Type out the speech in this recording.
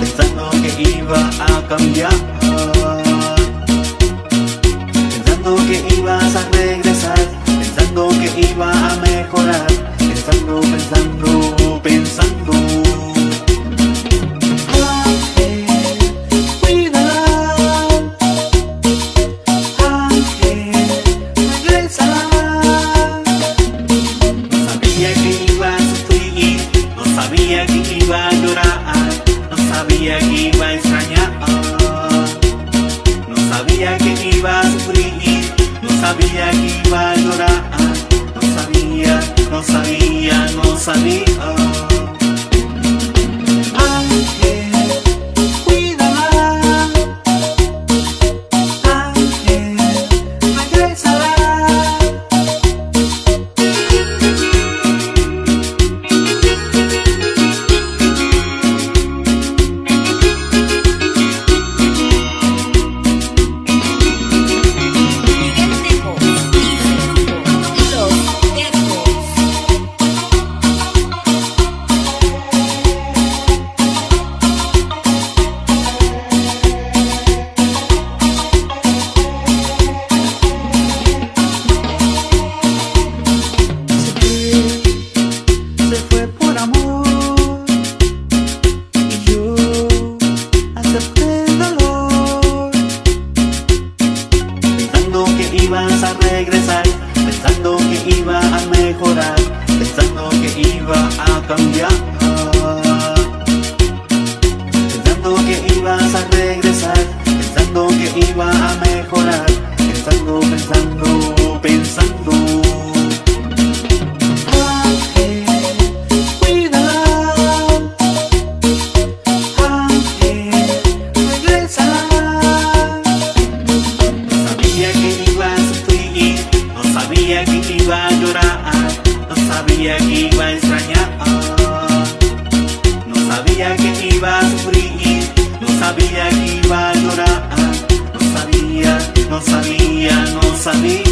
pensando que iba a cambiar. Pensando que ibas a regresar, pensando que iba a mejorar, sabía que iba a llorar, no sabía, no sabía, no regresar pensando que iba sabía que iba a extrañar. No sabía que iba a sufrir, no sabía que iba a llorar, no sabía, no sabía, no sabía.